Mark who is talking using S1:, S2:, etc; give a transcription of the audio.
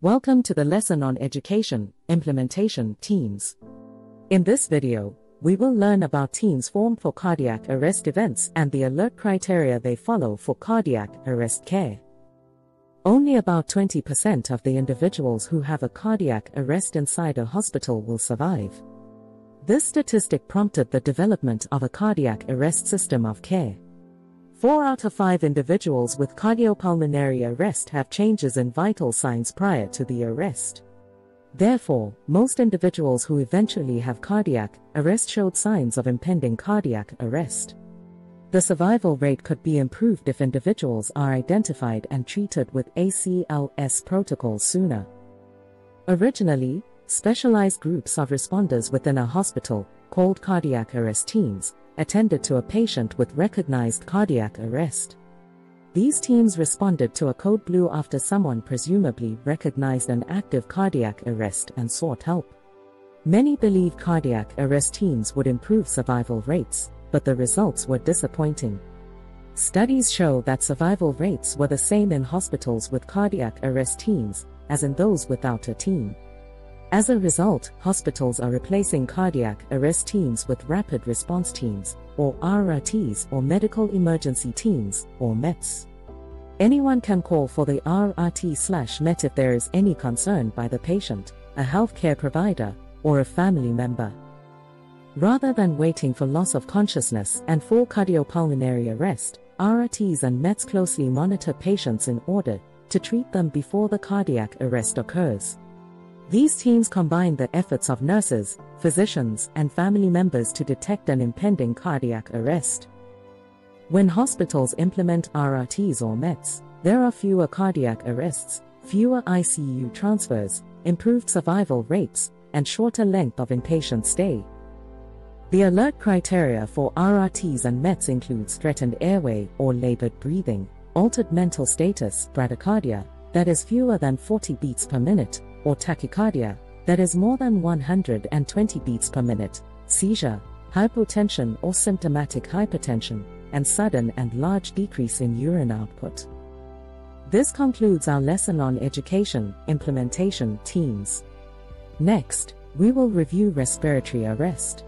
S1: Welcome to the lesson on education, implementation, teams. In this video, we will learn about teams formed for cardiac arrest events and the alert criteria they follow for cardiac arrest care. Only about 20% of the individuals who have a cardiac arrest inside a hospital will survive. This statistic prompted the development of a cardiac arrest system of care. Four out of five individuals with cardiopulmonary arrest have changes in vital signs prior to the arrest. Therefore, most individuals who eventually have cardiac arrest showed signs of impending cardiac arrest. The survival rate could be improved if individuals are identified and treated with ACLS protocols sooner. Originally, specialized groups of responders within a hospital, called cardiac arrest teams, attended to a patient with recognized cardiac arrest. These teams responded to a code blue after someone presumably recognized an active cardiac arrest and sought help. Many believe cardiac arrest teams would improve survival rates, but the results were disappointing. Studies show that survival rates were the same in hospitals with cardiac arrest teams as in those without a team. As a result, hospitals are replacing cardiac arrest teams with rapid response teams, or RRTs, or medical emergency teams, or METs. Anyone can call for the RRT slash MET if there is any concern by the patient, a healthcare provider, or a family member. Rather than waiting for loss of consciousness and full cardiopulmonary arrest, RRTs and METs closely monitor patients in order to treat them before the cardiac arrest occurs. These teams combine the efforts of nurses, physicians, and family members to detect an impending cardiac arrest. When hospitals implement RRTs or METs, there are fewer cardiac arrests, fewer ICU transfers, improved survival rates, and shorter length of inpatient stay. The alert criteria for RRTs and METs includes threatened airway or labored breathing, altered mental status, bradycardia, that is fewer than 40 beats per minute, or tachycardia, that is more than 120 beats per minute, seizure, hypotension or symptomatic hypertension, and sudden and large decrease in urine output. This concludes our lesson on education, implementation, teams. Next, we will review respiratory arrest.